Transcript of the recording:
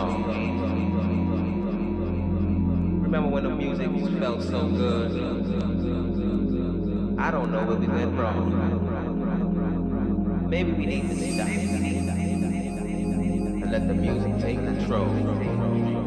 from. Remember when the music felt so good? I don't know what we went wrong. Maybe we need to stop and let the music take control.